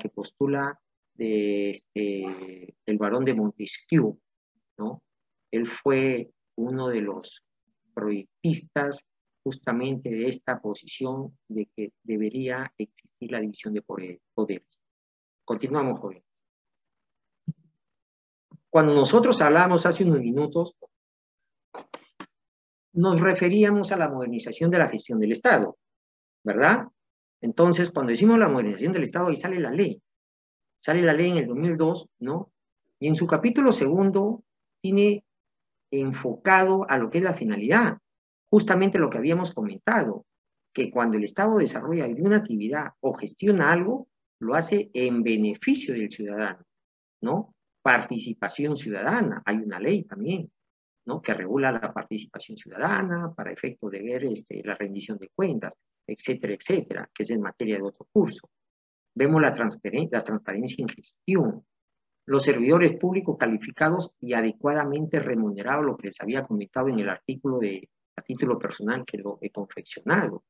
que postula de este, el varón de Montesquieu, ¿no? Él fue uno de los proyectistas justamente de esta posición de que debería existir la división de poderes. Continuamos, joven. Cuando nosotros hablamos hace unos minutos, nos referíamos a la modernización de la gestión del Estado, ¿verdad? Entonces, cuando decimos la modernización del Estado, ahí sale la ley. Sale la ley en el 2002, ¿no? Y en su capítulo segundo tiene enfocado a lo que es la finalidad, justamente lo que habíamos comentado, que cuando el Estado desarrolla alguna actividad o gestiona algo, lo hace en beneficio del ciudadano, ¿no? Participación ciudadana, hay una ley también, ¿no? Que regula la participación ciudadana para efecto de ver este, la rendición de cuentas, etcétera, etcétera, que es en materia de otro curso. Vemos la, la transparencia en gestión, los servidores públicos calificados y adecuadamente remunerados, lo que les había comentado en el artículo de a título personal que lo he confeccionado,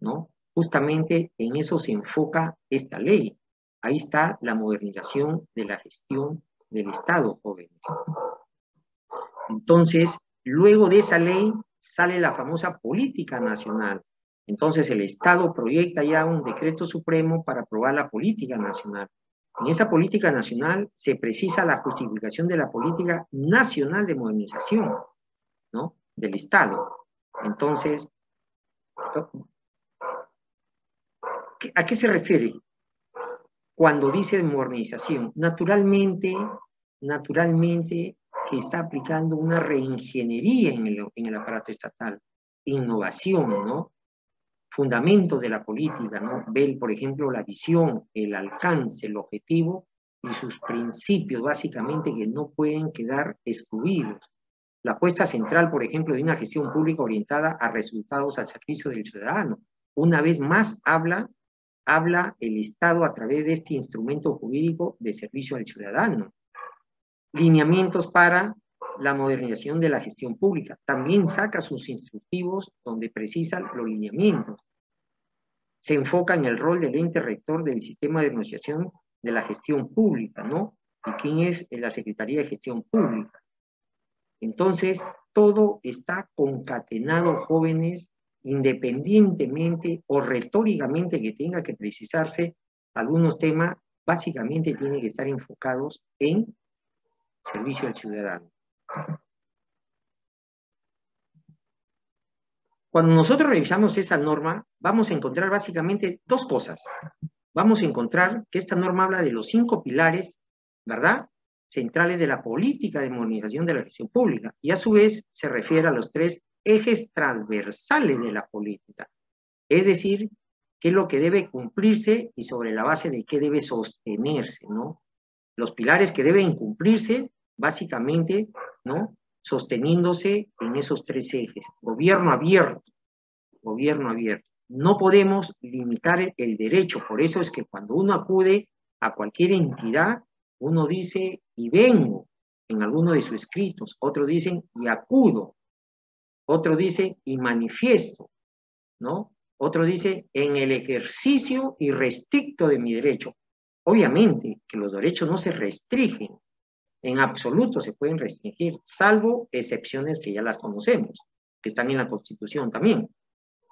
¿no? Justamente en eso se enfoca esta ley. Ahí está la modernización de la gestión del Estado, jóvenes. Entonces, luego de esa ley sale la famosa política nacional. Entonces, el Estado proyecta ya un decreto supremo para aprobar la política nacional. En esa política nacional se precisa la justificación de la política nacional de modernización, ¿no? Del Estado. Entonces, ¿a qué se refiere cuando dice modernización? Naturalmente, naturalmente que está aplicando una reingeniería en el, en el aparato estatal, innovación, ¿no? Fundamentos de la política, ¿no? Ver, por ejemplo, la visión, el alcance, el objetivo y sus principios, básicamente, que no pueden quedar excluidos. La apuesta central, por ejemplo, de una gestión pública orientada a resultados al servicio del ciudadano. Una vez más, habla, habla el Estado a través de este instrumento jurídico de servicio al ciudadano. Lineamientos para la modernización de la gestión pública. También saca sus instructivos donde precisa los lineamientos. Se enfoca en el rol del ente rector del sistema de negociación de la gestión pública, ¿no? Y quién es la Secretaría de Gestión Pública. Entonces, todo está concatenado, jóvenes, independientemente o retóricamente que tenga que precisarse algunos temas, básicamente tienen que estar enfocados en servicio al ciudadano. Cuando nosotros revisamos esa norma, vamos a encontrar básicamente dos cosas. Vamos a encontrar que esta norma habla de los cinco pilares, ¿verdad? Centrales de la política de modernización de la gestión pública y a su vez se refiere a los tres ejes transversales de la política. Es decir, qué es lo que debe cumplirse y sobre la base de qué debe sostenerse, ¿no? Los pilares que deben cumplirse básicamente, ¿no? Sosteniéndose en esos tres ejes. Gobierno abierto, gobierno abierto. No podemos limitar el derecho, por eso es que cuando uno acude a cualquier entidad, uno dice y vengo en alguno de sus escritos, otro dicen y acudo, otro dice y manifiesto, ¿no? Otro dice en el ejercicio irrestricto de mi derecho. Obviamente que los derechos no se restringen, en absoluto se pueden restringir, salvo excepciones que ya las conocemos, que están en la Constitución también.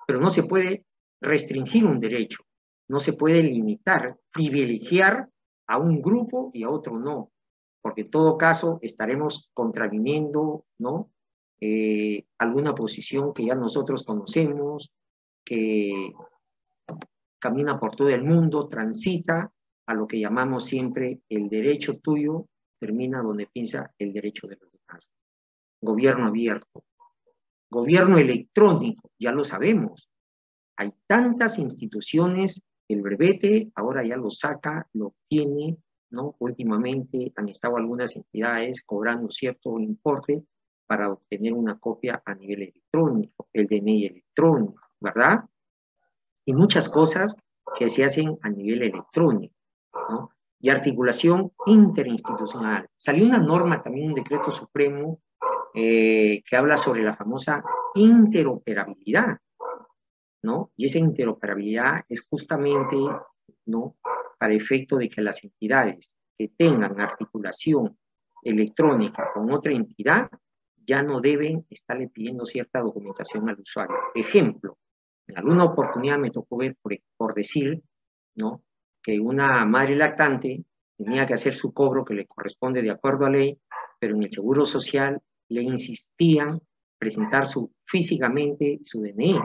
Pero no se puede restringir un derecho, no se puede limitar, privilegiar a un grupo y a otro no, porque en todo caso estaremos contraviniendo, ¿no? Eh, alguna posición que ya nosotros conocemos, que camina por todo el mundo, transita a lo que llamamos siempre el derecho tuyo termina donde piensa el derecho de los demás. Gobierno abierto. Gobierno electrónico, ya lo sabemos. Hay tantas instituciones, el brevete ahora ya lo saca, lo tiene, ¿no? Últimamente han estado algunas entidades cobrando cierto importe para obtener una copia a nivel electrónico, el DNI electrónico, ¿verdad? Y muchas cosas que se hacen a nivel electrónico, ¿no? Y articulación interinstitucional. Salió una norma, también un decreto supremo, eh, que habla sobre la famosa interoperabilidad, ¿no? Y esa interoperabilidad es justamente, ¿no? para efecto de que las entidades que tengan articulación electrónica con otra entidad ya no deben estarle pidiendo cierta documentación al usuario. Ejemplo, en alguna oportunidad me tocó ver, por, por decir, ¿no? Que una madre lactante tenía que hacer su cobro que le corresponde de acuerdo a ley, pero en el Seguro Social le insistían presentar su, físicamente su DNI.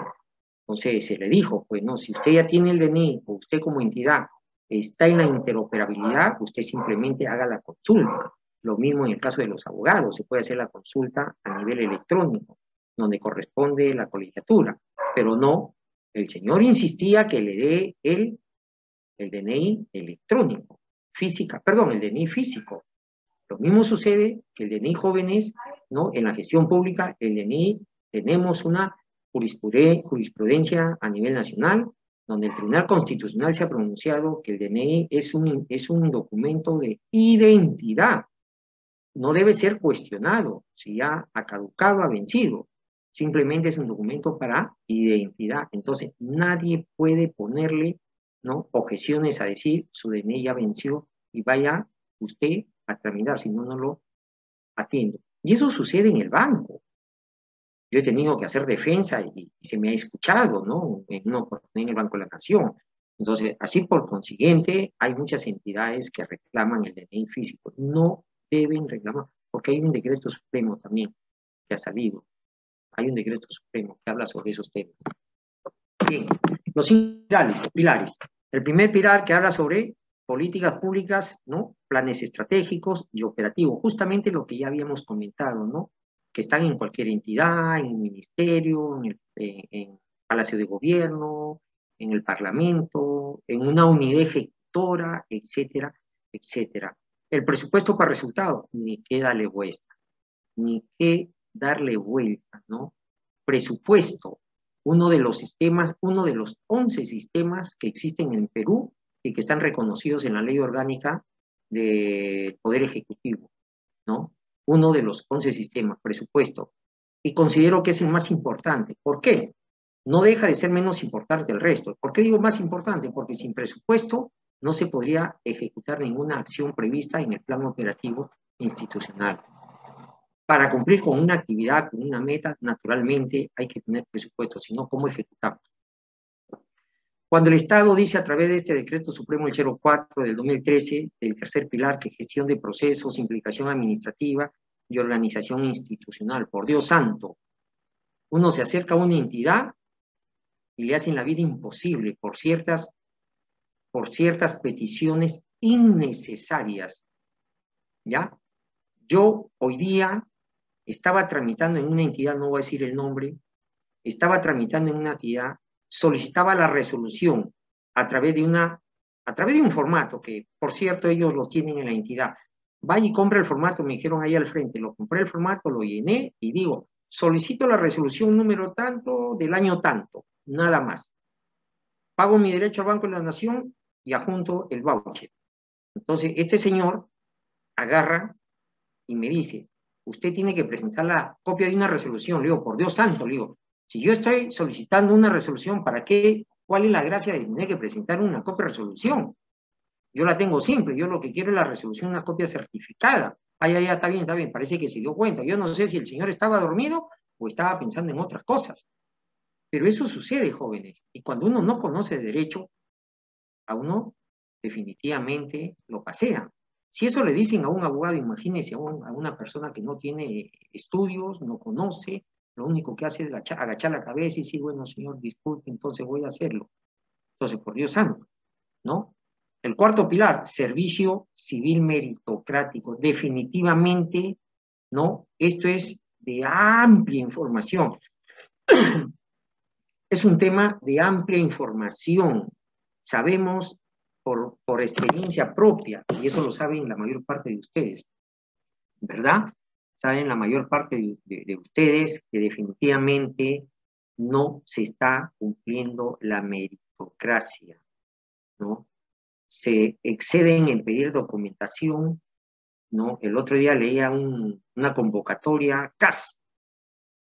Entonces se le dijo, pues no, si usted ya tiene el DNI o usted como entidad está en la interoperabilidad, usted simplemente haga la consulta. Lo mismo en el caso de los abogados, se puede hacer la consulta a nivel electrónico, donde corresponde la colegiatura, pero no, el señor insistía que le dé el, el DNI electrónico, física, perdón, el DNI físico. Lo mismo sucede que el DNI jóvenes, ¿no? En la gestión pública, el DNI, tenemos una jurisprudencia a nivel nacional, donde el Tribunal Constitucional se ha pronunciado que el DNI es un, es un documento de identidad, no debe ser cuestionado si ya ha caducado, ha vencido. Simplemente es un documento para identidad. Entonces, nadie puede ponerle ¿no? objeciones a decir su DNI ya venció y vaya usted a tramitar, si no, no lo atiendo. Y eso sucede en el banco. Yo he tenido que hacer defensa y, se me ha escuchado, ¿no? En oportunidad en el Banco de la Nación. Entonces, así por consiguiente, hay muchas entidades que reclaman el DNI físico. No deben reclamar, porque hay un decreto supremo también que ha salido. Hay un decreto supremo que habla sobre esos temas. Bien, los pilares. El primer pilar que habla sobre políticas públicas, ¿no? Planes estratégicos y operativos, justamente lo que ya habíamos comentado, ¿no? Que están en cualquier entidad, en un ministerio, en el Palacio de Gobierno, en el Parlamento, en una unidad ejecutora, etcétera, etcétera. El presupuesto para resultados, ni qué darle vuelta, ni qué darle vuelta, ¿no? Presupuesto, uno de los sistemas, uno de los 11 sistemas que existen en Perú y que están reconocidos en la ley orgánica del Poder Ejecutivo, ¿no? Uno de los 11 sistemas, presupuesto. Y considero que es el más importante. ¿Por qué? No deja de ser menos importante el resto. ¿Por qué digo más importante? Porque sin presupuesto no se podría ejecutar ninguna acción prevista en el plan operativo institucional. Para cumplir con una actividad, con una meta, naturalmente hay que tener presupuesto, si no, ¿cómo ejecutamos? Cuando el Estado dice a través de este decreto supremo el 04 del 2013, del tercer pilar, que gestión de procesos, implicación administrativa y organización institucional, por Dios santo, uno se acerca a una entidad y le hacen la vida imposible por ciertas por ciertas peticiones innecesarias. ¿Ya? Yo hoy día estaba tramitando en una entidad, no voy a decir el nombre, estaba tramitando en una entidad, solicitaba la resolución a través de una a través de un formato que, por cierto, ellos lo tienen en la entidad. Vaya y compra el formato, me dijeron ahí al frente, lo compré el formato, lo llené y digo, solicito la resolución número tanto del año tanto, nada más. Pago mi derecho al Banco de la Nación y adjunto el voucher. Entonces, este señor agarra y me dice, usted tiene que presentar la copia de una resolución. Le digo, por Dios santo, le digo, si yo estoy solicitando una resolución, ¿para qué? ¿Cuál es la gracia de tener que presentar una copia de resolución? Yo la tengo simple, yo lo que quiero es la resolución, una copia certificada. Ah, ya, ya, está bien, está bien, parece que se dio cuenta. Yo no sé si el señor estaba dormido o estaba pensando en otras cosas. Pero eso sucede, jóvenes. Y cuando uno no conoce derecho, a uno definitivamente lo pasean. Si eso le dicen a un abogado, imagínese a, una persona que no tiene estudios, no conoce, lo único que hace es agachar, la cabeza y decir, bueno, señor, disculpe, entonces voy a hacerlo. Entonces, por Dios santo, ¿no? El cuarto pilar, servicio civil meritocrático. Definitivamente, ¿no? Esto es de amplia información. Es un tema de amplia información. Sabemos por, por experiencia propia, y eso lo saben la mayor parte de ustedes, ¿verdad? Saben la mayor parte de, ustedes que definitivamente no se está cumpliendo la meritocracia, ¿no? Se exceden en pedir documentación, ¿no? El otro día leía una convocatoria CAS,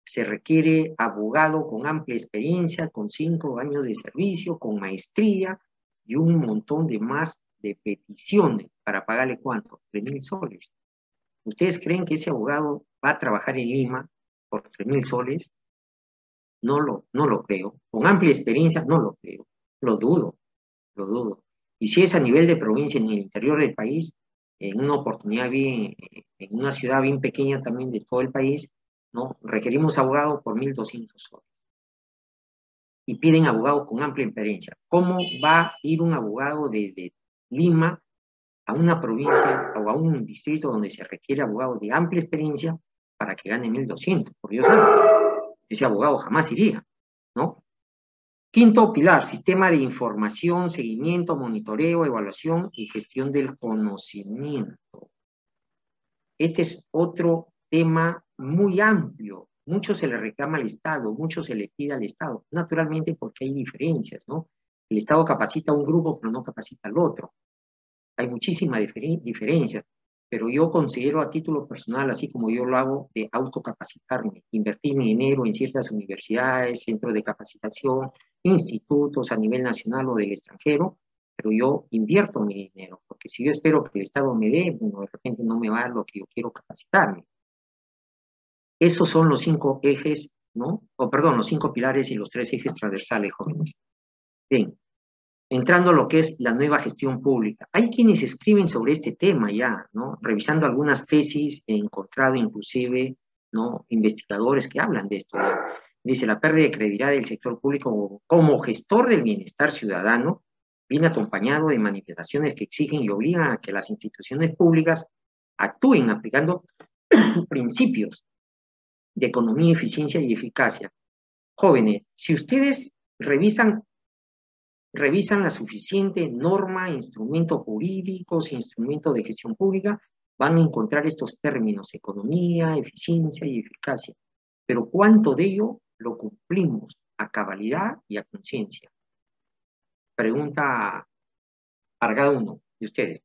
se requiere abogado con amplia experiencia, con cinco años de servicio, con maestría y un montón de más de peticiones para pagarle cuánto? 3 mil soles. ¿Ustedes creen que ese abogado va a trabajar en Lima por 3 mil soles? No lo, no lo creo. Con amplia experiencia, no lo creo. Lo dudo, lo dudo. Y si es a nivel de provincia en el interior del país, en una oportunidad bien, en una ciudad bien pequeña también de todo el país, ¿no? Requerimos abogados por 1.200 soles. Y piden abogados con amplia experiencia. ¿Cómo va a ir un abogado desde Lima a una provincia o a un distrito donde se requiere abogado de amplia experiencia para que gane 1.200? Por Dios ese abogado jamás iría, ¿no? Quinto pilar, sistema de información, seguimiento, monitoreo, evaluación y gestión del conocimiento. Este es otro tema muy amplio. Mucho se le reclama al Estado, mucho se le pide al Estado, naturalmente porque hay diferencias, ¿no? El Estado capacita a un grupo, pero no capacita al otro. Hay muchísimas diferencias pero yo considero a título personal, así como yo lo hago, de autocapacitarme, invertir mi dinero en ciertas universidades, centros de capacitación, institutos a nivel nacional o del extranjero, pero yo invierto mi dinero, porque si yo espero que el Estado me dé, bueno, de repente no me va a lo que yo quiero capacitarme. Esos son los cinco ejes, ¿no? O perdón, los cinco pilares y los tres ejes transversales, jóvenes. Bien, entrando a lo que es la nueva gestión pública. Hay quienes escriben sobre este tema ya, ¿no? Revisando algunas tesis, he encontrado inclusive, ¿no? Investigadores que hablan de esto. Dice, la pérdida de credibilidad del sector público como gestor del bienestar ciudadano viene acompañado de manifestaciones que exigen y obligan a que las instituciones públicas actúen aplicando principios de economía, eficiencia y eficacia. Jóvenes, si ustedes revisan revisan la suficiente norma, instrumentos jurídicos, instrumentos de gestión pública, van a encontrar estos términos, economía, eficiencia y eficacia. Pero ¿cuánto de ello lo cumplimos a cabalidad y a conciencia? Pregunta para cada uno de ustedes.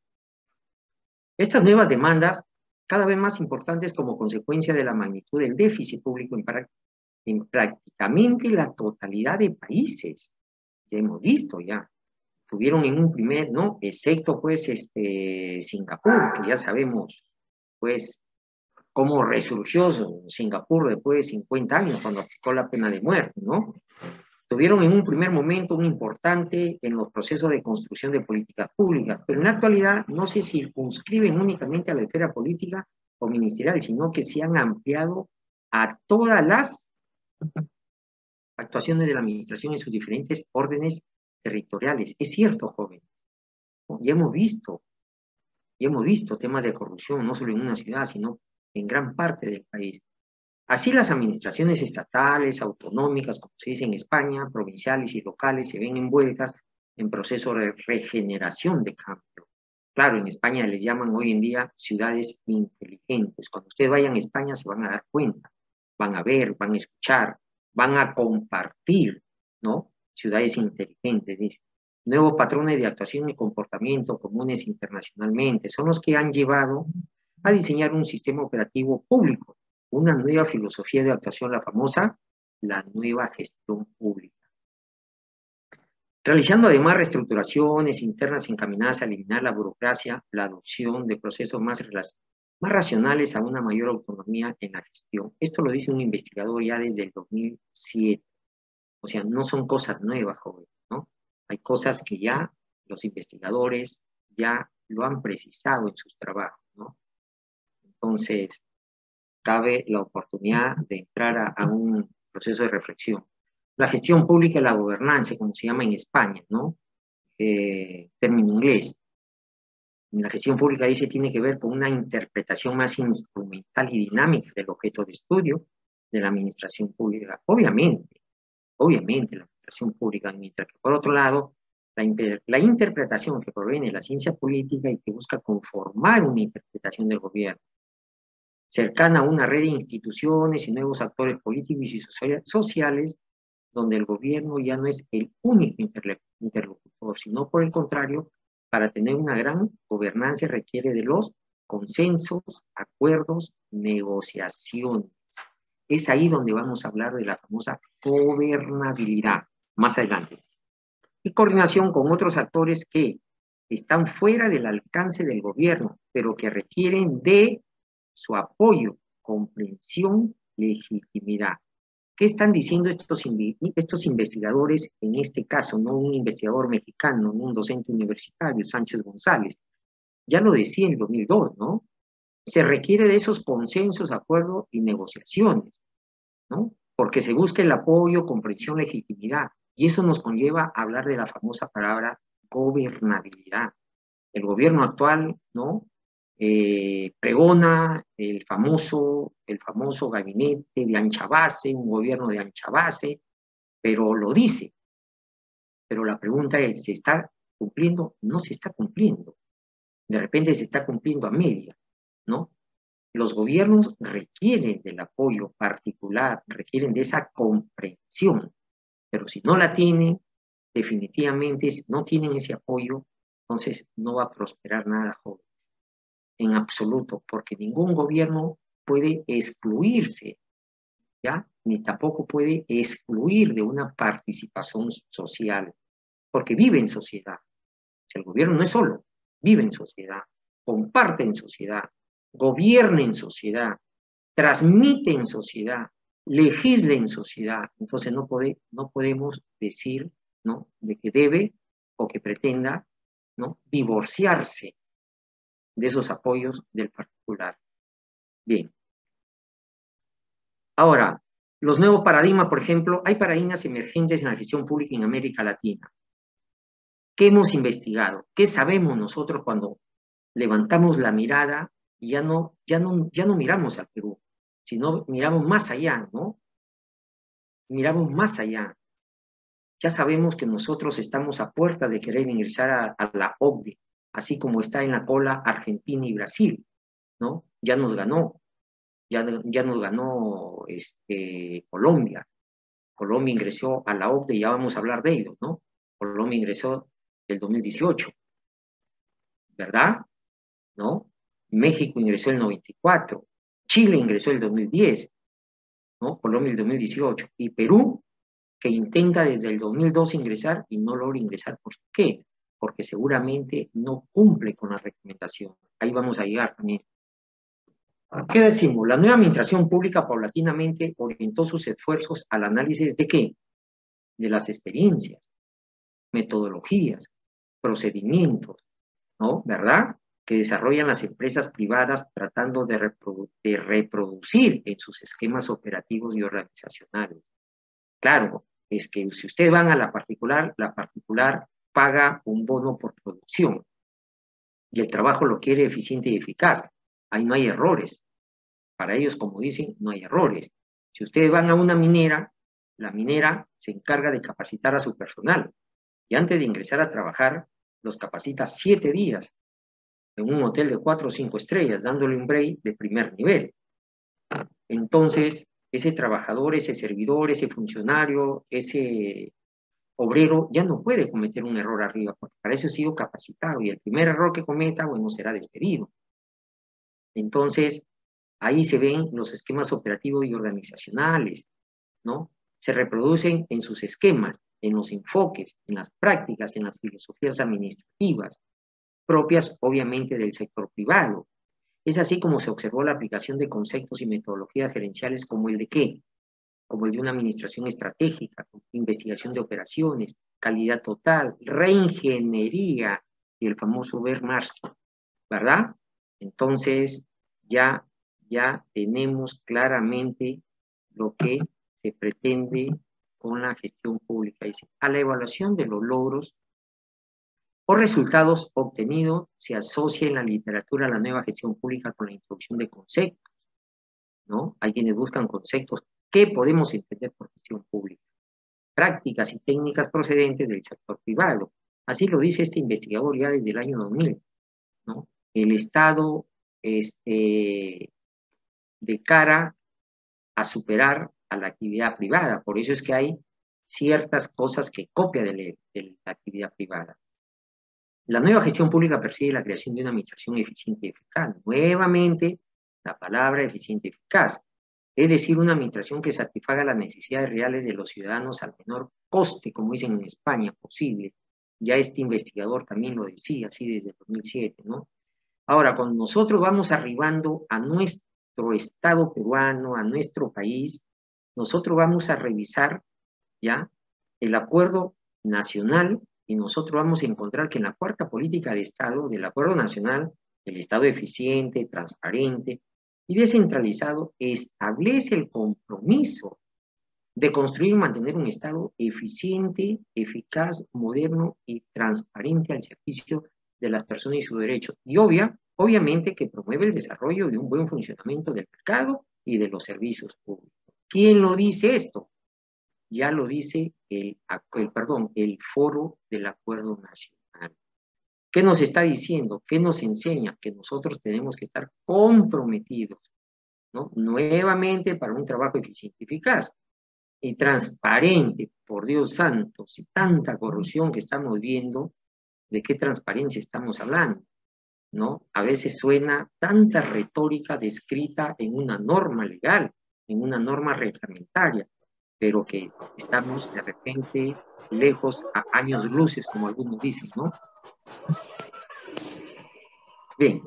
Estas nuevas demandas, cada vez más importantes como consecuencia de la magnitud del déficit público en, en prácticamente la totalidad de países, hemos visto ya. Tuvieron en un primer, ¿no? Excepto pues este Singapur, que ya sabemos pues cómo resurgió Singapur después de 50 años cuando aplicó la pena de muerte, ¿no? Tuvieron en un primer momento un importante en los procesos de construcción de políticas públicas, pero en la actualidad no se circunscriben únicamente a la esfera política o ministerial, sino que se han ampliado a todas las actuaciones de la administración en sus diferentes órdenes territoriales. Es cierto, jóvenes. Ya hemos visto, ya hemos visto temas de corrupción, no solo en una ciudad, sino en gran parte del país. Así las administraciones estatales, autonómicas, como se dice en España, provinciales y locales, se ven envueltas en procesos de regeneración de cambio. Claro, en España les llaman hoy en día ciudades inteligentes. Cuando ustedes vayan a España se van a dar cuenta, van a ver, van a escuchar, van a compartir, ¿no? Ciudades inteligentes. Nuevos patrones de actuación y comportamiento comunes internacionalmente son los que han llevado a diseñar un sistema operativo público, una nueva filosofía de actuación, la famosa, la nueva gestión pública. Realizando además reestructuraciones internas encaminadas a eliminar la burocracia, la adopción de procesos más más racionales a una mayor autonomía en la gestión. Esto lo dice un investigador ya desde el 2007. O sea, no son cosas nuevas, jóvenes, ¿no? Hay cosas que ya los investigadores ya lo han precisado en sus trabajos. Entonces, cabe la oportunidad de entrar a, un proceso de reflexión. La gestión pública y la gobernanza, como se llama en España, ¿no? Eh, término inglés la gestión pública dice tiene que ver con una interpretación más instrumental y dinámica del objeto de estudio de la administración pública. Obviamente, obviamente la administración pública, mientras que por otro lado, la, la interpretación que proviene de la ciencia política y que busca conformar una interpretación del gobierno, cercana a una red de instituciones y nuevos actores políticos y sociales, donde el gobierno ya no es el único interlocutor, sino por el contrario, para tener una gran gobernanza requiere de los consensos, acuerdos, negociaciones. Es ahí donde vamos a hablar de la famosa gobernabilidad más adelante. Y coordinación con otros actores que están fuera del alcance del gobierno, pero que requieren de su apoyo, comprensión, legitimidad. ¿Qué están diciendo estos, estos investigadores en este caso? No un investigador mexicano, no un docente universitario, Sánchez González. Ya lo decía en 2002, ¿no? Se requiere de esos consensos, acuerdos y negociaciones, ¿no? Porque se busca el apoyo, comprensión, legitimidad. Y eso nos conlleva a hablar de la famosa palabra gobernabilidad. El gobierno actual, ¿no? Eh, pregona el famoso, el famoso gabinete de ancha base, un gobierno de ancha base, pero lo dice. Pero la pregunta es, ¿se está cumpliendo? No se está cumpliendo. De repente se está cumpliendo a media, ¿no? Los gobiernos requieren del apoyo particular, requieren de esa comprensión, pero si no la tienen, definitivamente no tienen ese apoyo, entonces no va a prosperar nada, joven en absoluto, porque ningún gobierno puede excluirse, ¿ya? Ni tampoco puede excluir de una participación social, porque vive en sociedad. el gobierno no es solo, vive en sociedad, comparte en sociedad, gobierna en sociedad, transmite en sociedad, legisla en sociedad. Entonces no, puede, no podemos decir ¿no? de que debe o que pretenda ¿no? divorciarse de esos apoyos del particular. Bien. Ahora, los nuevos paradigmas, por ejemplo, hay paradigmas emergentes en la gestión pública en América Latina. ¿Qué hemos investigado? ¿Qué sabemos nosotros cuando levantamos la mirada y ya no, ya no, ya no miramos al Perú, sino miramos más allá, ¿no? Miramos más allá. Ya sabemos que nosotros estamos a puerta de querer ingresar a, la OCDE, así como está en la cola Argentina y Brasil, ¿no? Ya nos ganó, ya, ya nos ganó este, Colombia. Colombia ingresó a la OCDE, ya vamos a hablar de ello, ¿no? Colombia ingresó el 2018, ¿verdad? ¿No? México ingresó el 94, Chile ingresó el 2010, ¿no? Colombia el 2018, y Perú, que intenta desde el 2002 ingresar y no logra ingresar. ¿Por qué? Porque seguramente no cumple con la recomendación. Ahí vamos a llegar también. ¿Qué decimos? La nueva administración pública paulatinamente orientó sus esfuerzos al análisis de qué? De las experiencias, metodologías, procedimientos, ¿no? ¿Verdad? Que desarrollan las empresas privadas tratando de, de reproducir en sus esquemas operativos y organizacionales. Claro, es que si ustedes van a la particular, la particular paga un bono por producción y el trabajo lo quiere eficiente y eficaz. Ahí no hay errores. Para ellos, como dicen, no hay errores. Si ustedes van a una minera, la minera se encarga de capacitar a su personal y antes de ingresar a trabajar, los capacita siete días en un hotel de cuatro o cinco estrellas, dándole un break de primer nivel. Entonces, ese trabajador, ese servidor, ese funcionario, ese obrero ya no puede cometer un error arriba, porque para eso ha sido capacitado y el primer error que cometa, bueno, será despedido. Entonces, ahí se ven los esquemas operativos y organizacionales, ¿no? Se reproducen en sus esquemas, en los enfoques, en las prácticas, en las filosofías administrativas, propias obviamente del sector privado. Es así como se observó la aplicación de conceptos y metodologías gerenciales como el de qué? Como el de una administración estratégica, investigación de operaciones, calidad total, reingeniería y el famoso Bernarski, ¿verdad? Entonces, ya, ya tenemos claramente lo que se pretende con la gestión pública. Dice, a la evaluación de los logros o resultados obtenidos se asocia en la literatura la nueva gestión pública con la introducción de conceptos, ¿no? Hay quienes buscan conceptos ¿Qué podemos entender por gestión pública? Prácticas y técnicas procedentes del sector privado. Así lo dice este investigador ya desde el año 2000. ¿no? El Estado este, de cara a superar a la actividad privada. Por eso es que hay ciertas cosas que copia de la actividad privada. La nueva gestión pública persigue la creación de una administración eficiente y eficaz. Nuevamente, la palabra eficiente y eficaz es decir, una administración que satisfaga las necesidades reales de los ciudadanos al menor coste, como dicen en España, posible, Ya este investigador también lo decía, así desde 2007, ¿no? Ahora, cuando nosotros vamos arribando a nuestro Estado peruano, a nuestro país, nosotros vamos a revisar ya el acuerdo nacional y nosotros vamos a encontrar que en la cuarta política de Estado del acuerdo nacional, el Estado eficiente, transparente y descentralizado establece el compromiso de construir y mantener un Estado eficiente, eficaz, moderno y transparente al servicio de las personas y sus derechos. Y obvia, obviamente que promueve el desarrollo de un buen funcionamiento del mercado y de los servicios públicos. ¿Quién lo dice esto? Ya lo dice el, el, perdón, el Foro del Acuerdo Nacional. ¿Qué nos está diciendo? ¿Qué nos enseña? Que nosotros tenemos que estar comprometidos, ¿no? Nuevamente para un trabajo eficiente eficaz y transparente, por Dios santo, si tanta corrupción que estamos viendo, ¿de qué transparencia estamos hablando? ¿No? A veces suena tanta retórica descrita en una norma legal, en una norma reglamentaria, pero que estamos de repente lejos a años luces, como algunos dicen, ¿no? Bien.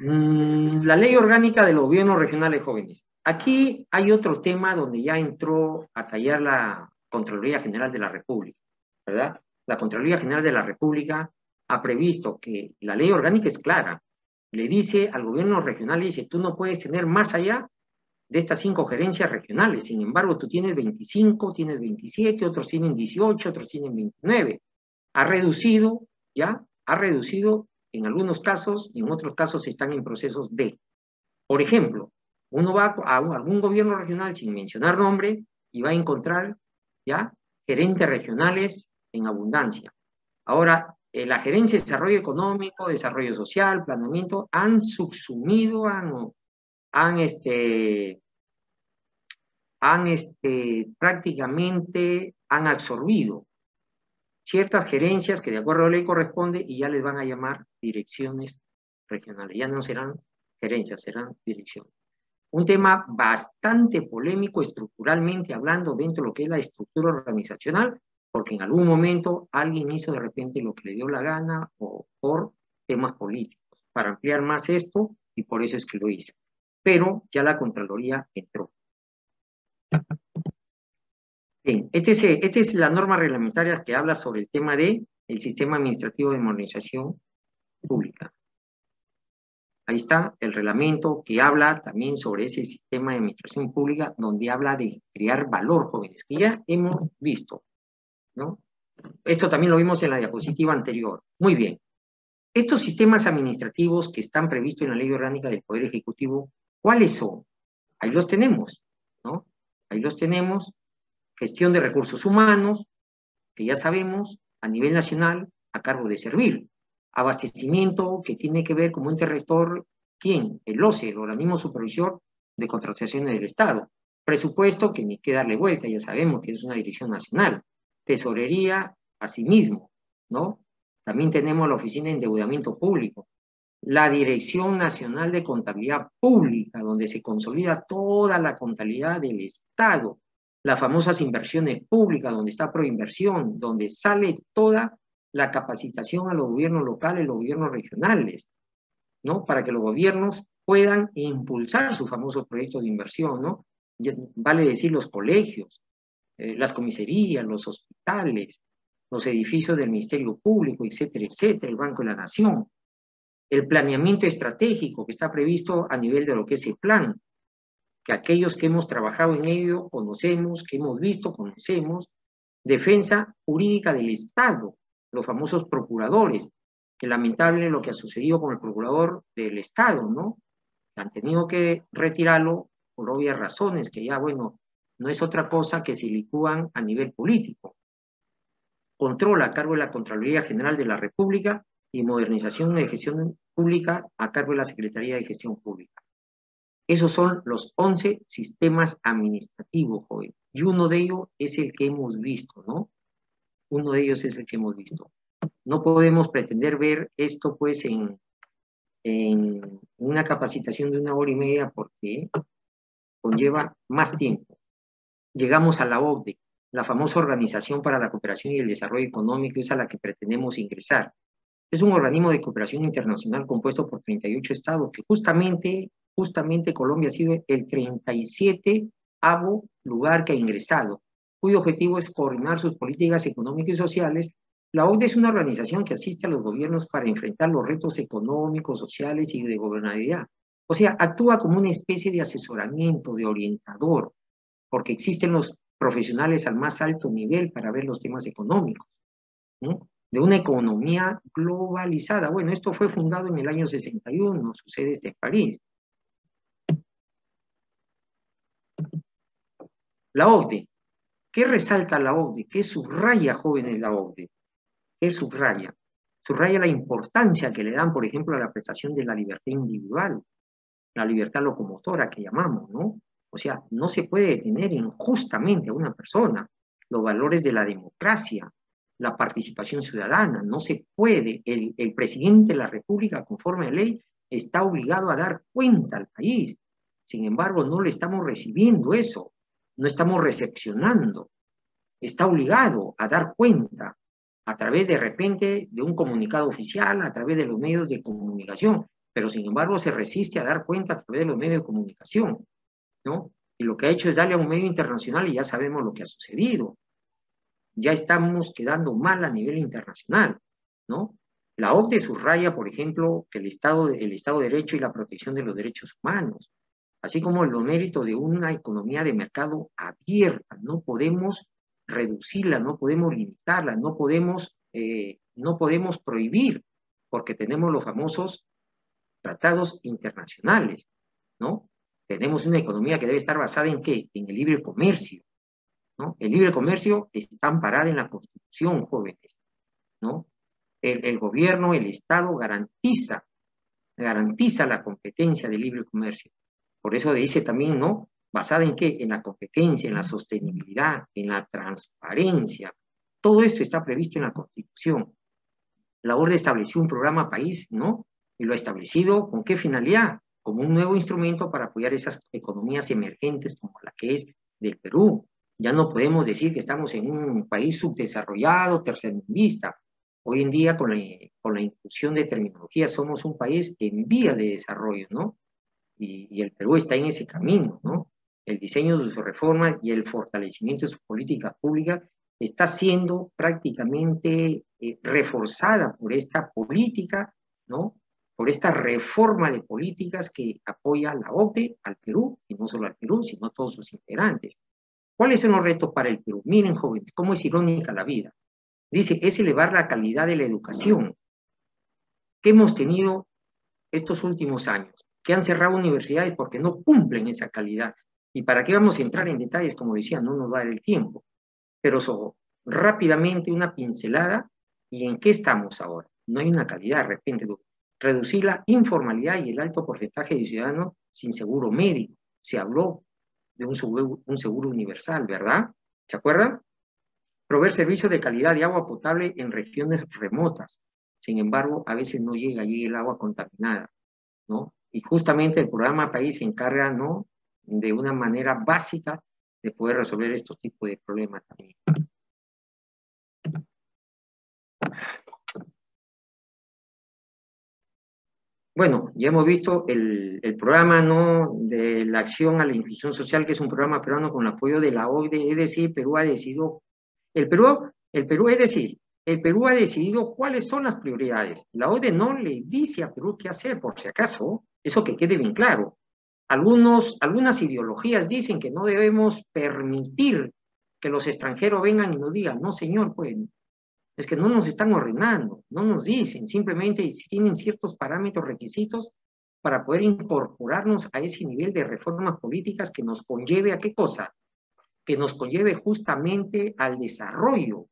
Mm, la ley orgánica de los gobiernos regionales jóvenes. Aquí hay otro tema donde ya entró a tallar la Contraloría General de la República, ¿verdad? La Contraloría General de la República ha previsto que la ley orgánica es clara. Le dice al gobierno regional, dice, tú no puedes tener más allá de estas cinco gerencias regionales. Sin embargo, tú tienes 25, tienes 27, otros tienen 18, otros tienen 29. Ha reducido, ¿ya? Ha reducido en algunos casos y en otros casos están en procesos de. Por ejemplo, uno va a algún gobierno regional sin mencionar nombre y va a encontrar ya gerentes regionales en abundancia. Ahora, eh, la gerencia de desarrollo económico, desarrollo social, planeamiento, han subsumido, han, han, este, han este, prácticamente han absorbido ciertas gerencias que de acuerdo a la ley corresponde y ya les van a llamar direcciones regionales. Ya no serán gerencias, serán direcciones un tema bastante polémico estructuralmente hablando dentro de lo que es la estructura organizacional, porque en algún momento alguien hizo de repente lo que le dio la gana o por temas políticos. Para ampliar más esto, y por eso es que lo hice. Pero ya la Contraloría entró. Bien, esta es, este es la norma reglamentaria que habla sobre el tema de el sistema administrativo de modernización pública. Ahí está el reglamento que habla también sobre ese sistema de administración pública donde habla de crear valor, jóvenes, que ya hemos visto, ¿no? Esto también lo vimos en la diapositiva anterior. Muy bien. Estos sistemas administrativos que están previstos en la Ley Orgánica del Poder Ejecutivo, ¿cuáles son? Ahí los tenemos, ¿no? Ahí los tenemos. Gestión de recursos humanos, que ya sabemos, a nivel nacional, a cargo de servir abastecimiento que tiene que ver como ente rector, ¿quién? El OCE, el organismo supervisor de contrataciones del Estado. Presupuesto que ni que darle vuelta, ya sabemos que es una dirección nacional. Tesorería, asimismo, ¿no? También tenemos la Oficina de Endeudamiento Público, la Dirección Nacional de Contabilidad Pública, donde se consolida toda la contabilidad del Estado, las famosas inversiones públicas, donde está proinversión, donde sale toda la capacitación a los gobiernos locales, los gobiernos regionales, ¿no? Para que los gobiernos puedan impulsar sus famosos proyectos de inversión, ¿no? Vale decir los colegios, eh, las comisarías, los hospitales, los edificios del Ministerio Público, etcétera, etcétera, el Banco de la Nación. El planeamiento estratégico que está previsto a nivel de lo que es el plan, que aquellos que hemos trabajado en ello conocemos, que hemos visto, conocemos, defensa jurídica del Estado, los famosos procuradores, que lamentable lo que ha sucedido con el procurador del Estado, ¿no? Han tenido que retirarlo por obvias razones, que ya, bueno, no es otra cosa que se licúan a nivel político. Control a cargo de la Contraloría General de la República y modernización de gestión pública a cargo de la Secretaría de Gestión Pública. Esos son los 11 sistemas administrativos, joven. Y uno de ellos es el que hemos visto, ¿no? Uno de ellos es el que hemos visto. No podemos pretender ver esto pues en, en una capacitación de una hora y media porque conlleva más tiempo. Llegamos a la OCDE. la famosa Organización para la Cooperación y el Desarrollo Económico, es a la que pretendemos ingresar. Es un organismo de cooperación internacional compuesto por 38 estados, que justamente, justamente Colombia ha sido el 37 lugar que ha ingresado, cuyo objetivo es coordinar sus políticas económicas y sociales. La OCDE es una organización que asiste a los gobiernos para enfrentar los retos económicos, sociales y de gobernabilidad. O sea, actúa como una especie de asesoramiento, de orientador, porque existen los profesionales al más alto nivel para ver los temas económicos, de una economía globalizada. Bueno, esto fue fundado en el año 61, sucede este en París. La OCDE. ¿Qué resalta la OCDE? ¿Qué subraya, jóvenes, la OCDE? ¿Qué subraya? Subraya la importancia que le dan, por ejemplo, a la prestación de la libertad individual, la libertad locomotora que llamamos, ¿no? O sea, no se puede detener injustamente a una persona. Los valores de la democracia, la participación ciudadana, no se puede. El, el presidente de la República, conforme a ley, está obligado a dar cuenta al país. Sin embargo, no le estamos recibiendo eso, no estamos recepcionando. Está obligado a dar cuenta a través de repente de un comunicado oficial, a través de los medios de comunicación, pero sin embargo se resiste a dar cuenta a través de los medios de comunicación. ¿no? Y lo que ha hecho es darle a un medio internacional y ya sabemos lo que ha sucedido. Ya estamos quedando mal a nivel internacional, ¿no? La OCDE subraya, por ejemplo, que el Estado, el Estado de Derecho y la protección de los derechos humanos, así como los méritos de una economía de mercado abierta. No podemos reducirla, no podemos limitarla, no podemos, eh, no podemos prohibir, porque tenemos los famosos tratados internacionales, ¿no? Tenemos una economía que debe estar basada en qué? En el libre comercio. ¿no? El libre comercio está amparado en la Constitución, jóvenes. ¿no? El, el, gobierno, el Estado garantiza, garantiza la competencia del libre comercio. Por eso dice también, ¿no? ¿Basada en qué? En la competencia, en la sostenibilidad, en la transparencia. Todo esto está previsto en la Constitución. La ORDE estableció un programa país, ¿no? Y lo ha establecido con qué finalidad? como un nuevo instrumento para apoyar esas economías emergentes como la que es del Perú. Ya no podemos decir que estamos en un país subdesarrollado, tercermundista. Hoy en día, con la, con la inclusión de terminología, somos un país en vía de desarrollo, ¿no? Y, el Perú está en ese camino, ¿no? El diseño de sus reformas y el fortalecimiento de su política pública está siendo prácticamente eh, reforzada por esta política, ¿no? por esta reforma de políticas que apoya la OCDE al Perú, y no solo al Perú, sino a todos sus integrantes. ¿Cuáles son los retos para el Perú? Miren, jóvenes, cómo es irónica la vida. Dice, es elevar la calidad de la educación que hemos tenido estos últimos años, que han cerrado universidades porque no cumplen esa calidad. ¿Y para qué vamos a entrar en detalles? Como decía, no nos va a dar el tiempo. Pero so, rápidamente una pincelada, ¿y en qué estamos ahora? No hay una calidad de repente reducir la informalidad y el alto porcentaje de ciudadanos sin seguro médico. Se habló de un seguro, un seguro universal, ¿verdad? ¿Se acuerdan? Proveer servicios de calidad de agua potable en regiones remotas. Sin embargo, a veces no llega allí el agua contaminada, ¿no? Y justamente el programa País se encarga, ¿no? De una manera básica de poder resolver estos tipos de problemas también. Bueno, ya hemos visto el, programa ¿no? de la acción a la inclusión social, que es un programa peruano con el apoyo de la OCDE, es decir, Perú ha decidido, el Perú, el Perú, es decir, el Perú ha decidido cuáles son las prioridades. La OCDE no le dice a Perú qué hacer, por si acaso, eso que quede bien claro. Algunos, algunas ideologías dicen que no debemos permitir que los extranjeros vengan y nos digan, no señor, pues es que no nos están ordenando, no nos dicen, simplemente si tienen ciertos parámetros, requisitos para poder incorporarnos a ese nivel de reformas políticas que nos conlleve a qué cosa? Que nos conlleve justamente al desarrollo,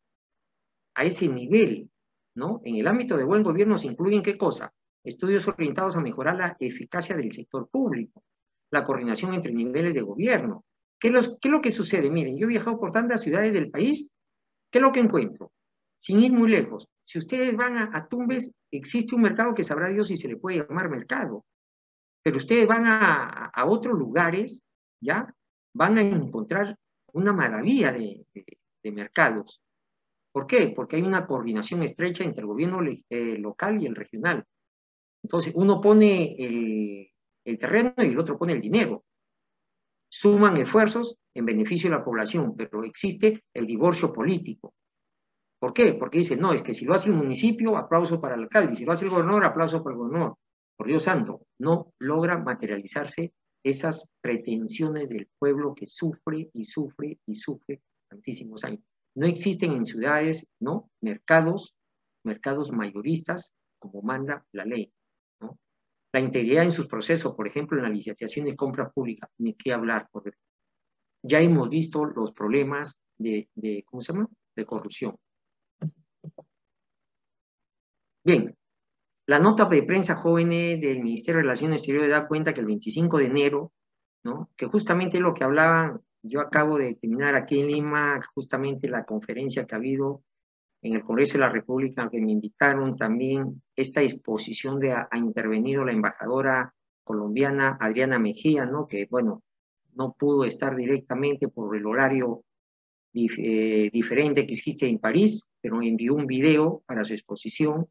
a ese nivel, ¿no? En el ámbito de buen gobierno se incluyen qué cosa? Estudios orientados a mejorar la eficacia del sector público, la coordinación entre niveles de gobierno. ¿Qué, los, ¿Qué es lo que sucede? Miren, yo he viajado por tantas ciudades del país, ¿qué es lo que encuentro? sin ir muy lejos, si ustedes van a, Tumbes, existe un mercado que sabrá Dios si se le puede llamar mercado, pero ustedes van a, otros lugares, ¿ya? Van a encontrar una maravilla de, de mercados. ¿Por qué? Porque hay una coordinación estrecha entre el gobierno eh, local y el regional. Entonces, uno pone el, terreno y el otro pone el dinero. Suman esfuerzos en beneficio de la población, pero existe el divorcio político. ¿Por qué? Porque dicen, no, es que si lo hace el municipio, aplauso para el alcalde, si lo hace el gobernador, aplauso para el gobernador. Por Dios santo, no logra materializarse esas pretensiones del pueblo que sufre y sufre y sufre tantísimos años. No existen en ciudades, ¿no? Mercados, mercados mayoristas, como manda la ley. La integridad en sus procesos, por ejemplo, en la licitación de compra pública, ni qué hablar, Ya hemos visto los problemas de, de, ¿cómo se llama? De corrupción. Bien, la nota de prensa jóvenes del Ministerio de Relaciones Exteriores da cuenta que el 25 de enero, ¿no? que justamente lo que hablaban, yo acabo de terminar aquí en Lima, justamente la conferencia que ha habido en el Congreso de la República, que me invitaron también, esta exposición de ha, intervenido la embajadora colombiana Adriana Mejía, ¿no? que bueno, no pudo estar directamente por el horario eh, diferente que existe en París, pero envió un video para su exposición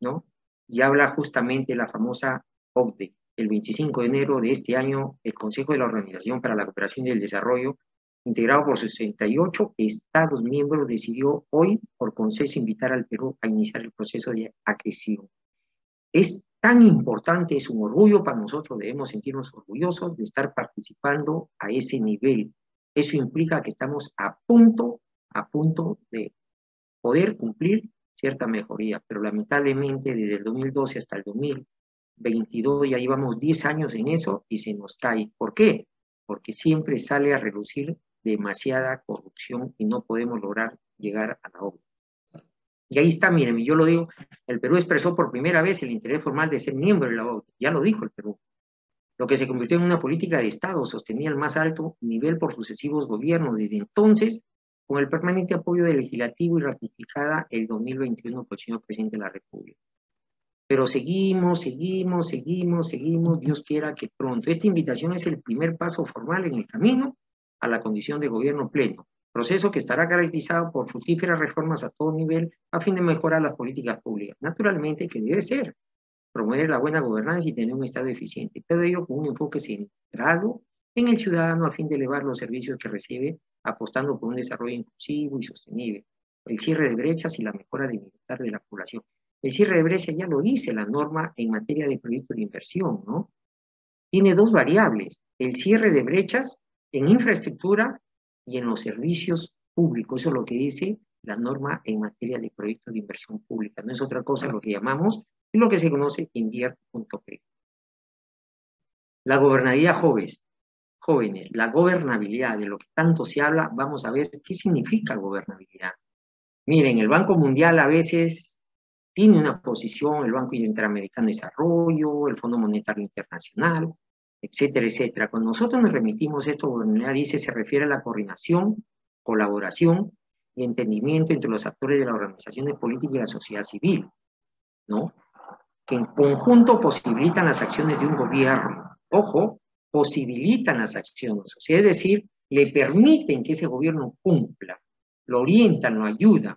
¿no? Y habla justamente la famosa OCDE. El 25 de enero de este año, el Consejo de la Organización para la Cooperación y el Desarrollo, integrado por 68 Estados miembros, decidió hoy, por consenso, invitar al Perú a iniciar el proceso de adhesión. Es tan importante, es un orgullo para nosotros, debemos sentirnos orgullosos de estar participando a ese nivel. Eso implica que estamos a punto, a punto de poder cumplir cierta mejoría, pero lamentablemente desde el 2012 hasta el 2022 ya llevamos 10 años en eso y se nos cae. ¿Por qué? Porque siempre sale a reducir demasiada corrupción y no podemos lograr llegar a la obra. Y ahí está, miren, yo lo digo, el Perú expresó por primera vez el interés formal de ser miembro de la OCDE, ya lo dijo el Perú. Lo que se convirtió en una política de Estado sostenía el más alto nivel por sucesivos gobiernos. Desde entonces, con el permanente apoyo del legislativo y ratificada el 2021 por el señor presidente de la República. Pero seguimos, seguimos, seguimos, seguimos, Dios quiera que pronto. Esta invitación es el primer paso formal en el camino a la condición de gobierno pleno, proceso que estará caracterizado por fructíferas reformas a todo nivel a fin de mejorar las políticas públicas. Naturalmente que debe ser promover la buena gobernanza y tener un Estado eficiente. Todo ello con un enfoque centrado en el ciudadano a fin de elevar los servicios que recibe, apostando por un desarrollo inclusivo y sostenible, el cierre de brechas y la mejora de bienestar de la población. El cierre de brechas ya lo dice la norma en materia de proyectos de inversión, ¿no? Tiene dos variables, el cierre de brechas en infraestructura y en los servicios públicos. Eso es lo que dice la norma en materia de proyectos de inversión pública. No es otra cosa lo que llamamos, es lo que se conoce invierte.p. La gobernabilidad jóvenes jóvenes, la gobernabilidad, de lo que tanto se habla, vamos a ver qué significa gobernabilidad. Miren, el Banco Mundial a veces tiene una posición, el Banco Interamericano de Desarrollo, el Fondo Monetario Internacional, etcétera, etcétera. Cuando nosotros nos remitimos esto, gobernabilidad dice, se refiere a la coordinación, colaboración y entendimiento entre los actores de las organizaciones políticas y la sociedad civil, ¿no? Que en conjunto posibilitan las acciones de un gobierno. Ojo, posibilitan las acciones, o sea, es decir, le permiten que ese gobierno cumpla, lo orientan, lo ayudan.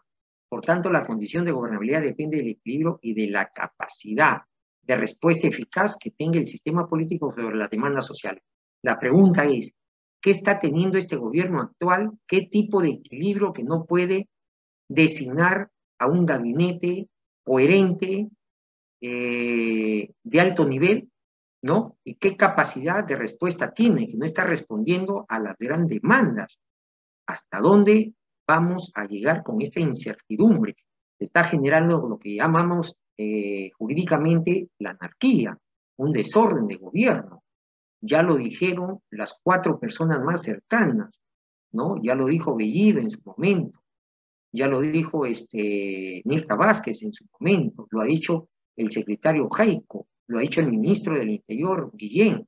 Por tanto, la condición de gobernabilidad depende del equilibrio y de la capacidad de respuesta eficaz que tenga el sistema político sobre las demandas sociales. La pregunta es, ¿qué está teniendo este gobierno actual? ¿Qué tipo de equilibrio que no puede designar a un gabinete coherente, eh, de alto nivel, ¿no? Y qué capacidad de respuesta tiene, que no está respondiendo a las grandes demandas. ¿Hasta dónde vamos a llegar con esta incertidumbre? está generando lo que llamamos eh, jurídicamente la anarquía, un desorden de gobierno. Ya lo dijeron las cuatro personas más cercanas, ¿no? Ya lo dijo Bellido en su momento, ya lo dijo este, Mirta Vázquez en su momento, lo ha dicho el secretario Jaico, lo ha dicho el ministro del Interior, Guillén,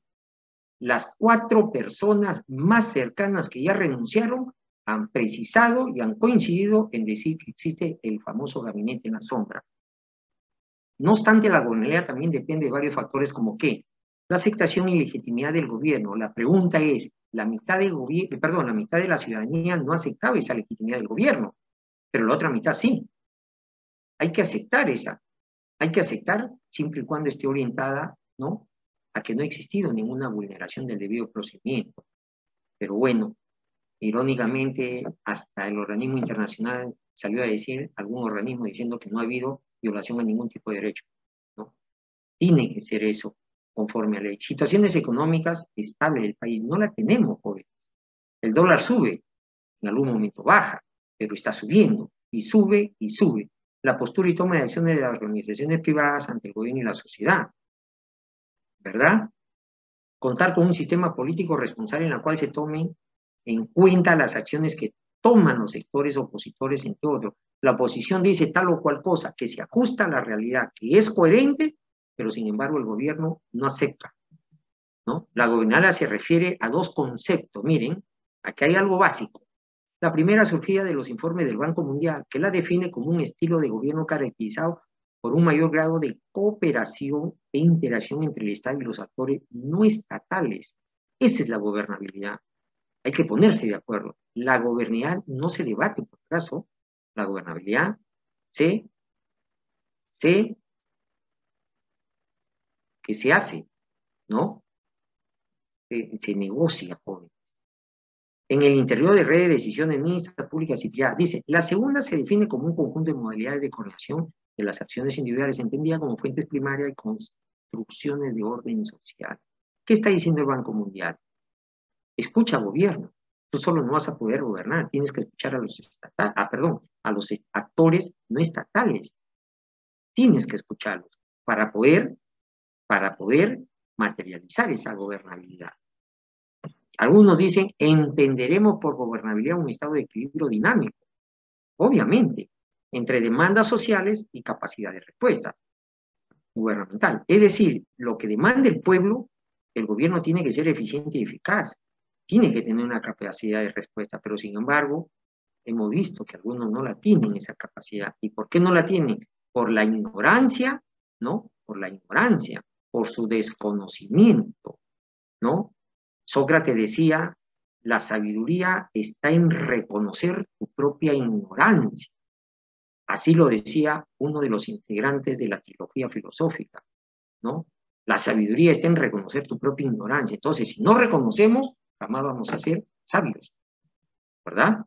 las cuatro personas más cercanas que ya renunciaron han precisado y han coincidido en decir que existe el famoso gabinete en la sombra. No obstante, la gobernabilidad también depende de varios factores como qué, la aceptación y legitimidad del gobierno. La pregunta es, la mitad de perdón, la mitad de la ciudadanía no aceptaba esa legitimidad del gobierno, pero la otra mitad sí. Hay que aceptar esa. Hay que aceptar siempre y cuando esté orientada, ¿no? A que no ha existido ninguna vulneración del debido procedimiento. Pero bueno, irónicamente, hasta el organismo internacional salió a decir, algún organismo diciendo que no ha habido violación a ningún tipo de derecho. Tiene que ser eso conforme a ley. Situaciones económicas estables del país, no la tenemos, jóvenes. El dólar sube, en algún momento baja, pero está subiendo, y sube y sube. La postura y toma de acciones de las organizaciones privadas ante el gobierno y la sociedad. ¿Verdad? Contar con un sistema político responsable en el cual se tomen en cuenta las acciones que toman los sectores opositores en todo. La oposición dice tal o cual cosa que se ajusta a la realidad, que es coherente, pero sin embargo el gobierno no acepta. ¿no? La gobernanza se refiere a dos conceptos. Miren, aquí hay algo básico. La primera surgía de los informes del Banco Mundial, que la define como un estilo de gobierno caracterizado por un mayor grado de cooperación e interacción entre el Estado y los actores no estatales. Esa es la gobernabilidad. Hay que ponerse de acuerdo. La gobernabilidad no se debate, por caso, la gobernabilidad se, se, que se hace, ¿no? Se, negocia, jóvenes. En el interior de redes de decisiones mixtas, públicas y privadas, dice, la segunda se define como un conjunto de modalidades de coordinación de las acciones individuales entendidas como fuentes primarias y construcciones de orden social. ¿Qué está diciendo el Banco Mundial? Escucha gobierno. Tú solo no vas a poder gobernar, tienes que escuchar a los ah, perdón, a los actores no estatales. Tienes que escucharlos para poder, para poder materializar esa gobernabilidad. Algunos dicen, entenderemos por gobernabilidad un estado de equilibrio dinámico. Obviamente, entre demandas sociales y capacidad de respuesta gubernamental. Es decir, lo que demanda el pueblo, el gobierno tiene que ser eficiente y eficaz tiene que tener una capacidad de respuesta, pero sin embargo, hemos visto que algunos no la tienen esa capacidad. ¿Y por qué no la tienen? Por la ignorancia, ¿no? Por la ignorancia, por su desconocimiento, ¿no? Sócrates decía, la sabiduría está en reconocer tu propia ignorancia. Así lo decía uno de los integrantes de la trilogía filosófica, ¿no? La sabiduría está en reconocer tu propia ignorancia. Entonces, si no reconocemos, jamás vamos a ser sabios, ¿verdad?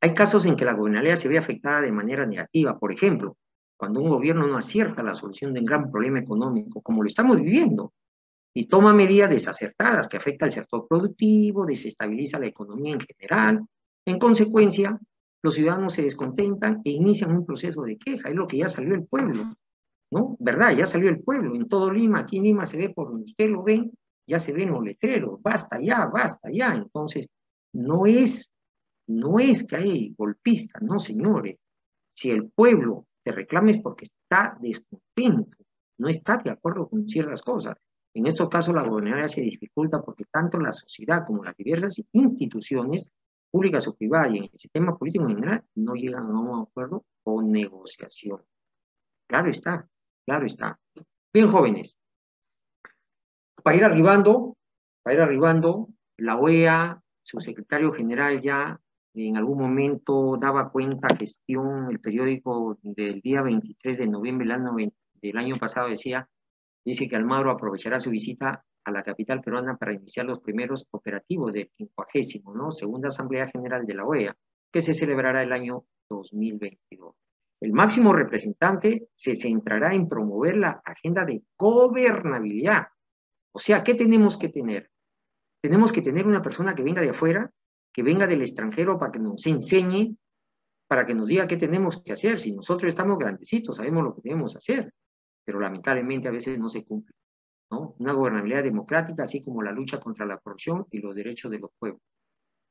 Hay casos en que la gobernabilidad se ve afectada de manera negativa, por ejemplo, cuando un gobierno no acierta la solución de un gran problema económico, como lo estamos viviendo, y toma medidas desacertadas que afectan al sector productivo, desestabiliza la economía en general. En consecuencia, los ciudadanos se descontentan e inician un proceso de queja. Es lo que ya salió el pueblo, ¿no? ¿Verdad? Ya salió el pueblo. En todo Lima, aquí en Lima se ve por donde usted lo ven, ya se ven los letreros, basta ya, basta ya. Entonces, no es, no es que hay golpistas, no señores. Si el pueblo te reclama es porque está descontento, no está de acuerdo con ciertas cosas. En estos casos la gobernabilidad se dificulta porque tanto la sociedad como las diversas instituciones públicas o privadas y en el sistema político en general no llegan a un acuerdo o negociación. Claro está, claro está. Bien, jóvenes, para ir arribando, para ir arribando, la OEA, su secretario general ya en algún momento daba cuenta, gestión, el periódico del día 23 de noviembre del año, pasado decía, dice que Almagro aprovechará su visita a la capital peruana para iniciar los primeros operativos del 50, ¿no? Segunda Asamblea General de la OEA, que se celebrará el año 2022. El máximo representante se centrará en promover la agenda de gobernabilidad o sea, ¿qué tenemos que tener? Tenemos que tener una persona que venga de afuera, que venga del extranjero para que nos enseñe, para que nos diga qué tenemos que hacer. Si nosotros estamos grandecitos, sabemos lo que debemos hacer, pero lamentablemente a veces no se cumple. ¿no? Una gobernabilidad democrática, así como la lucha contra la corrupción y los derechos de los pueblos,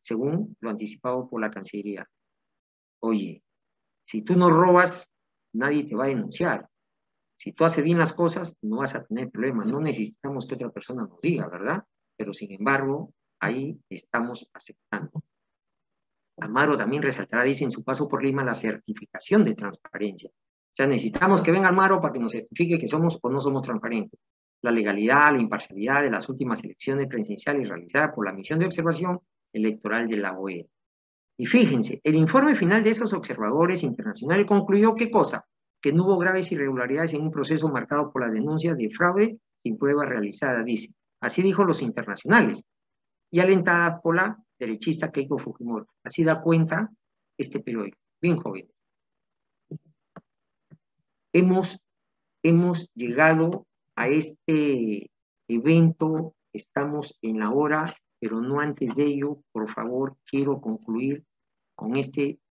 según lo anticipado por la Cancillería. Oye, si tú no robas, nadie te va a denunciar. Si tú haces bien las cosas, no vas a tener problemas. No necesitamos que otra persona nos diga, ¿verdad? Pero sin embargo, ahí estamos aceptando. Amaro también resaltará, dice en su paso por Lima, la certificación de transparencia. O sea, necesitamos que venga Amaro para que nos certifique que somos o no somos transparentes. la legalidad, la imparcialidad de las últimas elecciones presidenciales realizadas por la misión de observación electoral de la OEA. Y fíjense, el informe final de esos observadores internacionales concluyó qué cosa? Que no hubo graves irregularidades en un proceso marcado por las denuncias de fraude sin prueba realizada, dice. Así dijo los internacionales. Y alentadas por la derechista Keiko Fujimori. Así da cuenta este periódico. Bien jóvenes. Hemos, hemos llegado a este evento, estamos en la hora, pero no antes de ello, por favor, quiero concluir con este